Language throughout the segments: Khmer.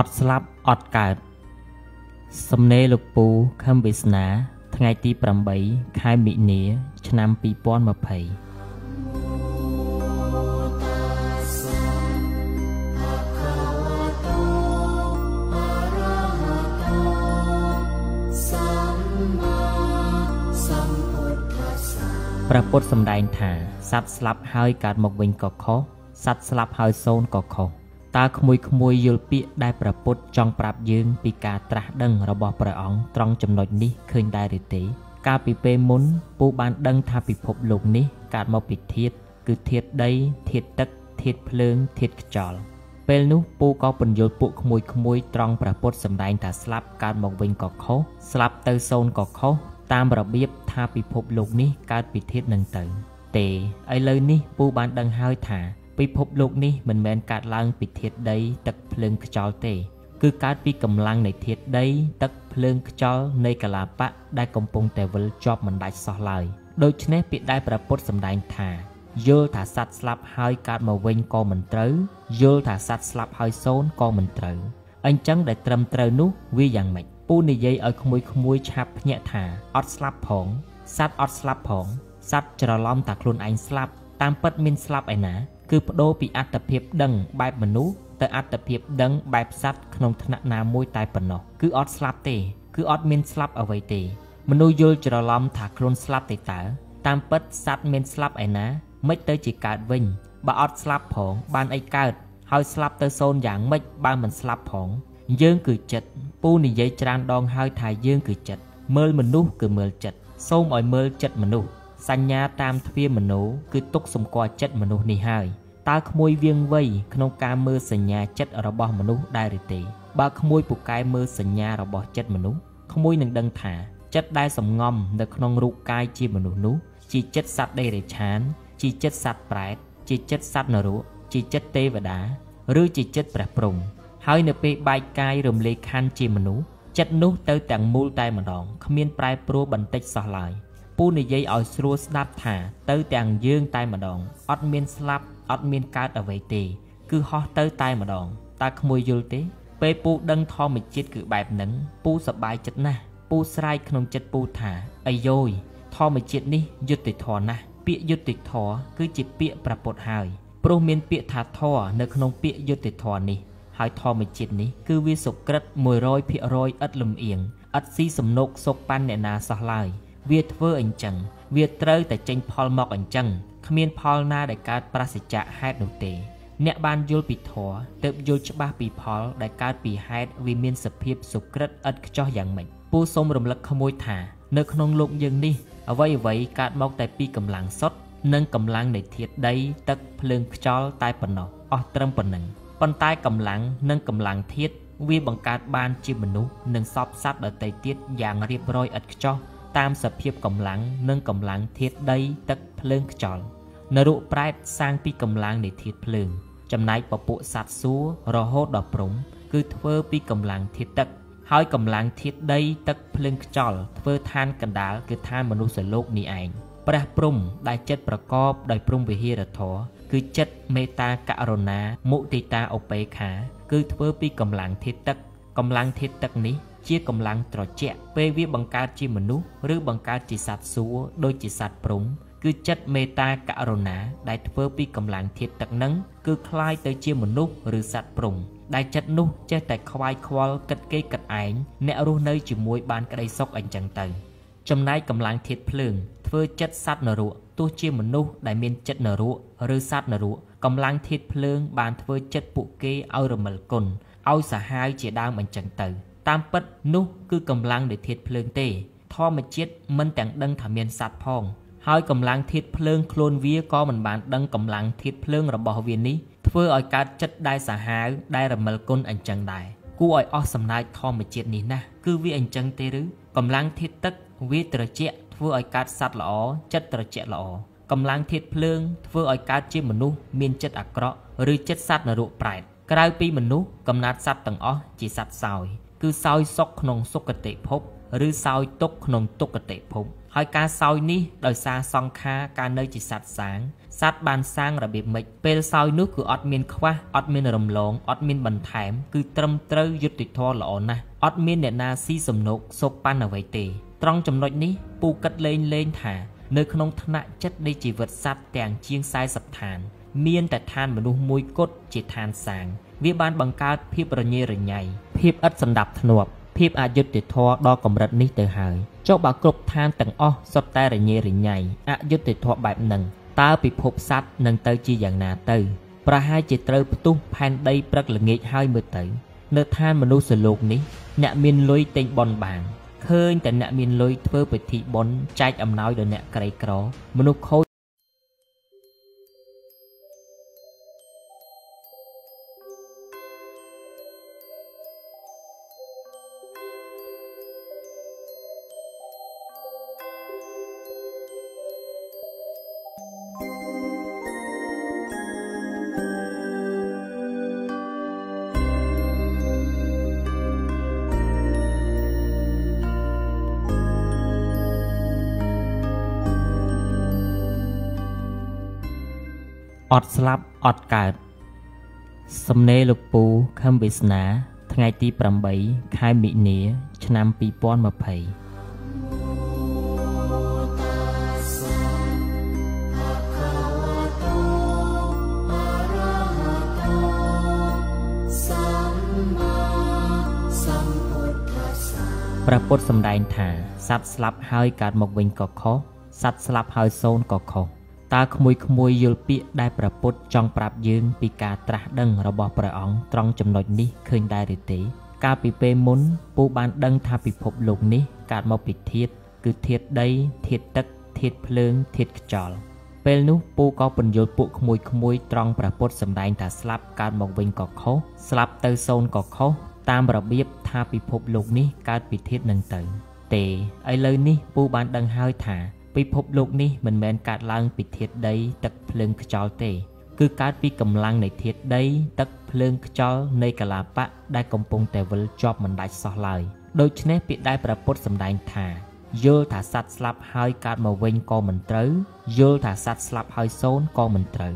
អត់ស្លាប់អត់កើតសំណេរលោកពូខឹមវាសនា ថ្ងៃទី8ខែមិនិនា ឆ្នាំ2020ព្រះពុទ្ធសម្ដែងថាសត្វស្លាប់ហើយកើតមកវិញក៏ខុសសត្វស្លាប់ហើយសូន្យក៏ខុស តើក្មួយក្មួយយល់ពាក្យដែលព្រះពុទ្ធចង់ប្រាប់យើងពីការត្រាស់ដឹងរបស់ព្រះអង្គត្រង់ចំណុចនេះឃើញដែរឬទេកាលពីពេលមុនពូបានដឹងថាពិភពលោកនេះកើតមកពីធាតុគឺធាតុដីធាតុទឹកធាតុភ្លើងធាតុខ្យល់ពេលនោះពូក៏បញ្យល់ពួកក្មួយក្មួយត្រង់ព្រះពុទ្ធសម្ដែងថាស្លាប់កើតមកវិញក៏ខុសស្លាប់ទៅសូន្យក៏ខុសតាមរបៀបថាពិភពលោកនេះកើតពីធាតុនឹងទៅ ទេឥឡូវនេះពូបានដឹងហើយថា ពិភពលោកនេះមិនមែនកើតឡើងពីធាតុដី ទឹកភ្លើងខ្យល់ទេ គឺកើតពីកម្លាំងនៃធាតុដី ទឹកភ្លើងខ្យល់នៃកលាបៈដែលកំពុងតែវិលជាប់មិនដាច់សោះឡើយដូច្នេះពាក្យដែលព្រះពុទ្ធសម្ដែងថាយល់ថាសត្វស្លាប់ហើយកើតមកវិញក៏មិនត្រូវយល់ថាសត្វស្លាប់ហើយសូន្យក៏មិនត្រូវអញ្ចឹងដែលត្រឹមត្រូវនោះវាយ៉ាងម៉េចពូនិយាយឲ្យក្មួយក្មួយឆាប់ភ្ញាក់ថាអត់ស្លាប់ផងសត្វអត់ស្លាប់ផងសត្វច្រឡំថាខ្លួនឯងស្លាប់តាមពិតមានស្លាប់ឯណា គឺបដូរពីអត្តភាពដឹងបែបមនុស្សទៅអត្តភាពដឹងបែបសត្វក្នុងថ្នាក់ណាមួយតែប៉ុណ្ណោះគឺអត់ស្លាប់ទេ គឺអត់មានស្លាប់អ្វីទេ មនុស្សយល់ច្រឡំថាខ្លួនស្លាប់ទេតើតាមពិតសត្វមានស្លាប់ឯណាមិនទៅជាកើតវិញបើអត់ស្លាប់ផងបានអីកើតហើយស្លាប់ទៅសូន្យយ៉ាងម៉េចបើមិនស្លាប់ផងយើងគឺចិត្តពូនិយាយច្រើនដងហើយថាយើងគឺចិត្តមើលមនុស្សគឺមើលចិត្តសូមឲ្យមើលចិត្តមនុស្ស សញ្ញាតាមទ្វាមโนគឺទុកសម្គាល់ចិត្តមនុស្សនេះហើយតើក្មួយវៀងវៃក្នុងការមើលសញ្ញាចិត្តរបស់មនុស្សដែរឬទេបើក្មួយពូកែមើលសញ្ញារបស់ចិត្តមនុស្សក្មួយនឹងដឹងថាចិត្តដែលសំងំនៅក្នុងរូបកាយជាមនុស្សនោះជាចិត្តសត្វដេរឆាន ជាចិត្តសត្វប្រែត ជាចិត្តសត្វនរកជាចិត្តទេវតាឬជាចិត្តព្រះព្រំហើយនៅពេលបែកកាយរំលែកខណ្ឌជាមនុស្សចិត្តនោះទៅទាំងមូលតែម្ដងគ្មានប្រែប្រួលបន្តិចសោះឡើយ ពូនិយាយឲ្យស្រួលស្ដាប់ថាទៅទាំងយើងតែម្ដងអត់មានស្លាប់អត់មានកើតអ្វីទេ គឺហោះទៅតែម្ដងតើក្មួយយល់ទេ ពេលពូដឹងធម្មជាតិគឺបែបហ្នឹងពូសប្បាយចិត្តណាស់ពូស្រែកក្នុងចិត្តពូថាអាយយធម្មជាតិនេះយុត្តិធម៌ណាស់ពាក្យយុត្តិធម៌គឺជាពាក្យប្រពុតហើយព្រោះមានពាក្យថាធម៌នៅក្នុងពាក្យយុត្តិធម៌នេះហើយធម្មជាតិនេះគឺវាសុក្រិត100%ឥតលំអៀងឥតស៊ីសំណុកសុកប៉ាន់អ្នកណាសោះឡើយ វាធ្វើអញ្ចឹង វាត្រូវតែចេញផលមកអញ្ចឹងគ្មានផលណាដែលកើតប្រសិជ្ជៈហេតុនោះទេអ្នកបានយល់ពីធម៌ទើបយល់ច្បាស់ពីផលដែលកើតពីហេតុវាមានសភាពសុក្រិតឥតខ្ចោះយ៉ាងម៉េចពូសូមរំលឹកក្មួយថា នៅក្នុងលោកយើងនេះអ្វីអ្វីកើតមកតែពីកម្លាំងសុទ្ធនិងកម្លាំងនៃធាតុដី ទឹកភ្លើងខ្យល់តែប៉ុណ្ណោះអស់ត្រឹមប៉ុណ្ណឹងប៉ុន្តែកម្លាំងនិងកម្លាំងធាតុវាបង្កើតបានជាមនុស្សនិងសពសត្វដទៃទៀតយ៉ាងរៀបរយឥតខ្ចោះ តាមសភាពកម្លាំងនិងកម្លាំងធាតុដីទឹកភ្លើងខ្យល់នរុប្រែតសាងពីកម្លាំងនៃធាតុភ្លើង ចំណែកពពួកសត្វសួររហូតដល់ព្រំ គឺធ្វើពីកម្លាំងធាតុទឹកហើយកម្លាំងធាតុដីទឹកភ្លើងខ្យល់ធ្វើឋានកណ្ដាលគឺឋានមនុស្សលោកនេះឯងព្រះព្រំដែលចិត្តប្រកបដោយព្រំវិហារធរគឺចិត្តមេត្តាករុណាមុទិតាឧបេខា គឺធ្វើពីកម្លាំងធាតុទឹក កម្លាំងធាតុទឹកនេះជាកម្លាំងត្រជាក់ពេលវាបង្កើតជាមនុស្សឬបង្កើតជាសត្វសួរដូចជាសត្វព្រំគឺចិត្តមេត្តាករុណាដែលធ្វើពីកម្លាំងធាតុទឹកនឹងគឺคล้ายទៅជាមនុស្សឬសត្វព្រំដែលចិត្តនោះចេះតែខ្វាយខ្វល់គិតគេគិតឯងអ្នករស់នៅជាមួយបានក្តីសុខអញ្ចឹងទៅចំណែកកម្លាំងធាតុភ្លើងធ្វើចិត្តសត្វនរកទោះជាមនុស្សដែលមានចិត្តនរកឬសត្វនរកកម្លាំងធាតុភ្លើងបានធ្វើចិត្តពួកគេឲ្យរមិលគុណ ឲ្យសាហាវជាដើមអញ្ចឹងទៅ តាមពិតនោះគឺកម្លាំងនៃធាតុភ្លើងទេ ធម្មជាតិមិនទាំងដឹងថាមានសត្វផង ហើយកម្លាំងធាតុភ្លើងខ្លួនវាក៏មិនបានដឹងកម្លាំងធាតុភ្លើងរបស់វានេះធ្វើឲ្យកើតចិត្តដែលសាហាវដែលរមិលគុណអញ្ចឹងដែរគួរឲ្យអស់សំណើចធម្មជាតិនេះណាស់គឺវាអញ្ចឹងទេឬកម្លាំងធាតុទឹកវាត្រជាក់ធ្វើឲ្យកើតសត្វល្អចិត្តត្រជាក់ល្អកម្លាំងធាតុភ្លើងធ្វើឲ្យកើតជាមនុស្សមានចិត្តអាក្រក់ឬចិត្តសត្វនរកប្រែត ក្រៅពីមនុស្សកំណត់សត្វទាំងអស់ជាសត្វសោយ គឺសោយសុខក្នុងសុគតិភព ឬសោយទុក្ខក្នុងទុក្ខតិភព ហើយការសោយនេះដោយសារសង្ខារការនៅជាសត្វសាងសត្វបានសាងរបៀបម៉េចពេលសោយនោះគឺអត់មានខ្វះអត់មានរំលងអត់មានបន្ថែម គឺត្រឹមត្រូវយុត្តិធម៌ល្អណាស់អត់មានអ្នកណាស៊ីសំណោកសោកប៉ាន់អ្វីទេ ត្រង់ចំណុចនេះពូគិតលេងលេងថា នៅក្នុងថ្នាក់ចិត្តនៃជីវិតសត្វទាំងជាង40ឋាន មានតែឋានមនុស្សមួយគត់ជាឋានសាង វាបានបង្កើតភាពរញ៉េរញ៉ៃភាពឥតសណ្ដាប់ធ្នាប់ភាពអយុត្តិធម៌ដល់កម្រិតនេះទៅហើយចុះបើគ្រប់ឋានទាំងអស់សុទ្ធតែរញ៉េរញ៉ៃអយុត្តិធម៌បែបហ្នឹងតើពិភពសត្វនឹងទៅជាយ៉ាងណាទៅប្រហែលជាត្រូវផ្ទុះផែនដីព្រឹកល្ងាចហើយមើលទៅ នៅឋានមនុស្សលោកនេះ អ្នកមានលុយទិញបនបានឃើញតែអ្នកមានលុយធ្វើពិធីបុណ្យចែកអំណោយដល់អ្នកក្រីក្រ មនុស្សខូច អត់ស្លាប់អត់កើតសំណេរលោកពូខឹមវាសនា ថ្ងៃទី8ខែមិនិនាឆ្នាំ2020ព្រះពុទ្ធសម្ដែងថាសត្វស្លាប់ហើយកើតមកវិញក៏ខុសសត្វស្លាប់ហើយសូន្យក៏ខុស តើក្មួយក្មួយយល់ពាក្យដែលព្រះពុទ្ធចង់ប្រាប់យើងពីការត្រាស់ដឹងរបស់ព្រះអង្គត្រង់ចំណុចនេះឃើញដែរឬទេ កាលពីពេលមុនពូបានដឹងថាពិភពលោកនេះកើតមកពីធាតុគឺធាតុដីធាតុទឹកធាតុភ្លើងធាតុខ្យល់ពេលនោះពូក៏បញ្យល់ពួកក្មួយក្មួយត្រង់ព្រះពុទ្ធសម្ដែងថាស្លាប់កើតមកវិញក៏ខុសស្លាប់ទៅសូន្យក៏ខុសតាមរបៀបថាពិភពលោកនេះកើតពីធាតុនឹងទៅ ទេឥឡូវនេះពូបានដឹងហើយថា ពិភពលោកនេះមិនមែនកើតឡើងពីធាតុដី ទឹកភ្លើងខ្យល់ទេ គឺកើតពីកម្លាំងនៃធាតុដី ទឹកភ្លើងខ្យល់នៃកលាបៈដែលកំពុងតែវិលជាប់មិនដាច់សោះឡើយដូច្នេះពាក្យដែលព្រះពុទ្ធសម្ដែងថាយល់ថាសត្វស្លាប់ហើយកើតមកវិញក៏មិនត្រូវយល់ថាសត្វស្លាប់ហើយសូន្យក៏មិនត្រូវ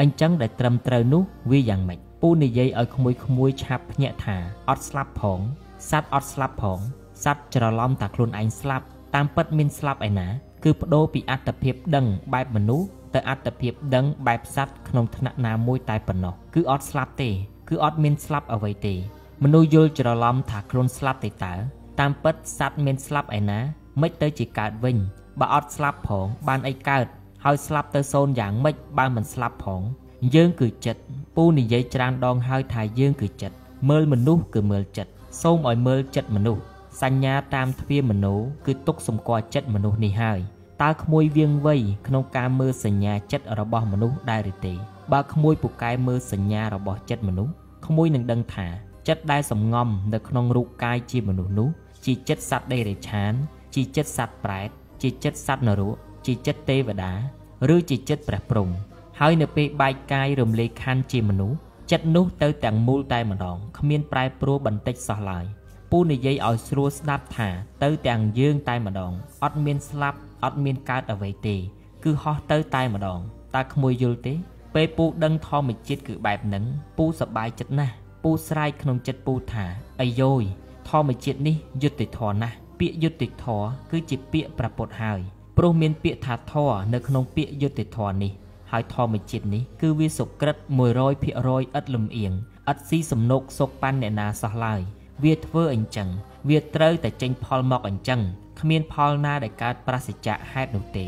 អញ្ចឹងដែលត្រឹមត្រូវនោះវាយ៉ាងម៉េចពូនិយាយឲ្យក្មួយក្មួយឆាប់ភ្ញាក់ថាអត់ស្លាប់ផងសត្វអត់ស្លាប់ផងសត្វច្រឡំតែខ្លួនឯងស្លាប់តាមពិតមានស្លាប់ឯណា គឺបដូរពីអត្តភាពដឹងបែបមនុស្សទៅអត្តភាពដឹងបែបសត្វក្នុងថ្នាក់ណាមួយតែប៉ុណ្ណោះគឺអត់ស្លាប់ទេ គឺអត់មានស្លាប់អ្វីទេ មនុស្សយល់ច្រឡំថាខ្លួនស្លាប់ទេតើតាមពិតសត្វមានស្លាប់ឯណាមិនទៅជាកើតវិញបើអត់ស្លាប់ផងបានអីកើតហើយស្លាប់ទៅសូន្យយ៉ាងម៉េចបើមិនស្លាប់ផងយើងគឺចិត្តពូនិយាយច្រើនដងហើយថាយើងគឺចិត្តមើលមនុស្សគឺមើលចិត្តសូមឲ្យមើលចិត្តមនុស្សសញ្ញាតាមទ្វារមโนគឺទុកសម្គាល់ចិត្តមនុស្សនេះហើយ តើក្មួយវៀងវៃក្នុងការមើលសញ្ញាចិត្តរបស់មនុស្សដែរឬទេបើក្មួយពូកែមើលសញ្ញារបស់ចិត្តមនុស្សក្មួយនឹងដឹងថាចិត្តដែលសំងំនៅក្នុងរូបកាយជាមនុស្សនោះជាចិត្តសត្វដេរេឆាន ជាចិត្តសត្វប្រែត ជាចិត្តសត្វនរកជាចិត្តទេវតាឬជាចិត្តព្រះព្រំហើយនៅពេលបែកកាយរំលែកខណ្ឌជាមនុស្សចិត្តនោះទៅទាំងមូលតែម្ដងគ្មានប្រែប្រួលបន្តិចសោះឡើយពូនិយាយឲ្យស្រួលស្ដាប់ថាទៅទាំងយើងតែម្ដងអត់មានស្លាប់ អត់មានកើតអ្វីទេ គឺហោះទៅតែម្ដងតើក្មួយយល់ទេ ពេលពូដឹងធម្មជាតិគឺបែបហ្នឹងពូសប្បាយចិត្តណាស់ពូស្រែកក្នុងចិត្តពូថាអាយយធម្មជាតិនេះយុត្តិធម៌ណាស់ពាក្យយុត្តិធម៌គឺជាពាក្យប្រពុតហើយព្រោះមានពាក្យថាធម៌នៅក្នុងពាក្យយុត្តិធម៌នេះហើយធម្មជាតិនេះគឺវាសុក្រិត100%ឥតលំអៀងឥតស៊ីសំណោកសុកប៉ាន់អ្នកណាសោះឡើយវាធ្វើអញ្ចឹងវាត្រូវតែចេញផលមកអញ្ចឹង គ្មានផលណាដែលកើតប្រសិជ្ជៈហេតុនោះទេ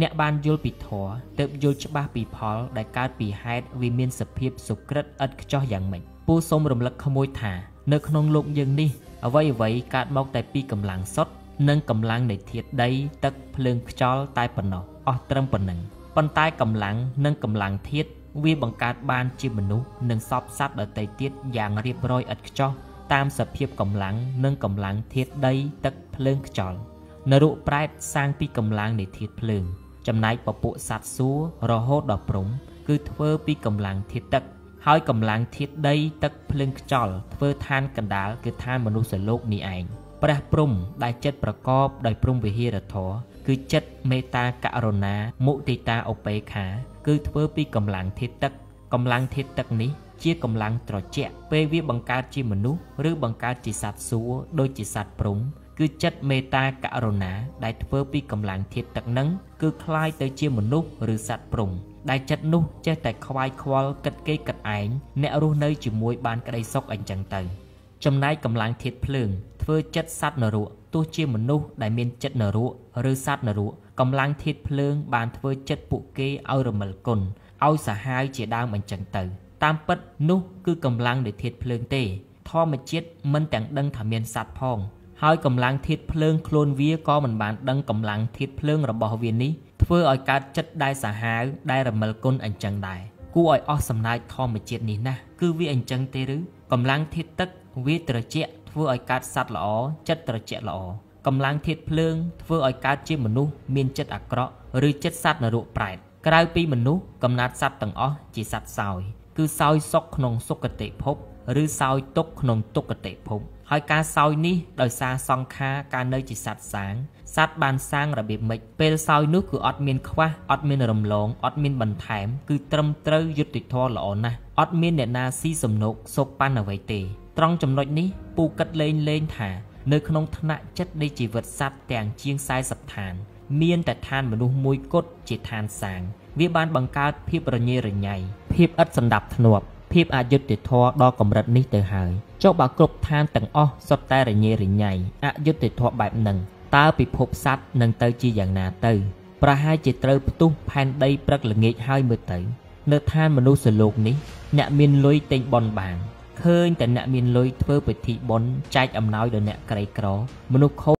អ្នកបានយល់ពីធម៌ទើបយល់ច្បាស់ពីផលដែលកើតពីហេតុវាមានសភាពសុក្រិតឥតខ្ចោះយ៉ាងម៉េចពូសូមរំលឹកក្មួយថានៅក្នុងលោកយើងនេះអ្វីអ្វីកើតមកតែពីកម្លាំងសុទ្ធនិងកម្លាំងនៃធាតុដី ទឹកភ្លើងខ្យល់តែប៉ុណ្ណោះអស់ត្រឹមប៉ុណ្ណឹងប៉ុន្តែកម្លាំងនិងកម្លាំងធាតុវាបង្កើតបានជាមនុស្សនិងសពសត្វដទៃទៀតយ៉ាងរៀបរយឥតខ្ចោះ តាមសភាពកម្លាំងនិងកម្លាំងធាតុដីទឹកភ្លើងខ្យល់នរុប្រែតសាងពីកម្លាំងនៃធាតុភ្លើង ចំណែកពពួកសត្វសួររហូតដល់ព្រំ គឺធ្វើពីកម្លាំងធាតុទឹក ហើយកម្លាំងធាតុដីទឹកភ្លើងខ្យល់ធ្វើឋានកណ្ដាលគឺឋានមនុស្សលោកនេះឯងព្រះព្រំដែលចិត្តប្រកបដោយព្រំវិហារធរគឺចិត្តមេត្តាករុណាមុទិតាឧបេខាគគឺធ្វើពីកម្លាំងធាតុទឹក កម្លាំងធាតុទឹកនេះជាកម្លាំងត្រជាក់ពេលវាបង្កើតជាមនុស្សឬបង្កើតជាសត្វសួរដូចជាសត្វព្រំគឺចិត្តមេត្តាករុណាដែលធ្វើពីកម្លាំងធាតុទឹកនឹងគឺคล้ายទៅជាមនុស្សឬសត្វព្រំដែលចិត្តនោះចេះតែខ្វាយខ្វល់គិតគេគិតឯងអ្នករស់នៅជាមួយបានក្តីសុខអញ្ចឹងទៅចំណែកកម្លាំងធាតុភ្លើងធ្វើចិត្តសត្វនរកទោះជាមនុស្សដែលមានចិត្តនរកឬសត្វនរកកម្លាំងធាតុភ្លើងបានធ្វើចិត្តពួកគេឲ្យរមិលគុណ ឲ្យសាហាវជាដើមអញ្ចឹងទៅ តាមពិតនោះគឺកម្លាំងនៃធាតុភ្លើងទេ ធម្មជាតិមិនទាំងដឹងថាមានសត្វផង ហើយកម្លាំងធាតុភ្លើងខ្លួនវាក៏មិនបានដឹងកម្លាំងធាតុភ្លើងរបស់វានេះធ្វើឲ្យកើតចិត្តដែលសាហាវដែលរមិលគុណអញ្ចឹងដែរគួរឲ្យអស់សំណើចធម្មជាតិនេះណាស់គឺវាអញ្ចឹងទេឬកម្លាំងធាតុទឹកវាត្រជាក់ធ្វើឲ្យកើតសត្វល្អចិត្តត្រជាក់ល្អកម្លាំងធាតុភ្លើងធ្វើឲ្យកើតជាមនុស្សមានចិត្តអាក្រក់ឬចិត្តសត្វនរកប្រែត ក្រៅពីមនុស្សកំណត់សត្វទាំងអស់ជាសត្វសោយ គឺសោយសុខក្នុងសុគតិភព ឬសោយទុកក្នុងទុគតិភព ហើយការសោយនេះដោយសារសង្ខារការនៅជាសត្វសាងសត្វបានសាងរបៀបម៉េចពេលសោយនោះគឺអត់មានខ្វះអត់មានរំលងអត់មានបន្ថែម គឺត្រឹមត្រូវយុត្តិធម៌ល្អណាស់អត់មានអ្នកណាស៊ីសំណោកសូកប៉ាន់អ្វីទេត្រង់ចំណុចនេះពូគិតលេងលេងថា នៅក្នុងថ្នាក់ចិត្តនៃជីវិតសត្វទាំងជាង40ឋាន មានតែឋានមនុស្សមួយគត់ជាឋានសាង វាបានបង្កើតភាពរញ៉េរញ៉ៃភាពឥតសណ្ដាប់ធ្នាប់ភាពអយុត្តិធម៌ដល់កម្រិតនេះទៅហើយចុះបើគ្រប់ឋានទាំងអស់សុទ្ធតែរញ៉េរញ៉ៃអយុត្តិធម៌បែបហ្នឹងតើពិភពសត្វនឹងទៅជាយ៉ាងណាទៅប្រហែលជាត្រូវផ្ទុះផែនដីព្រឹកល្ងាចហើយមើលទៅ នៅឋានមនុស្សលោកនេះអ្នកមានលុយទិញបនបានឃើញតែអ្នកមានលុយធ្វើពិធីបុណ្យចែកអំណោយដល់អ្នកក្រីក្រ មនុស្សខូ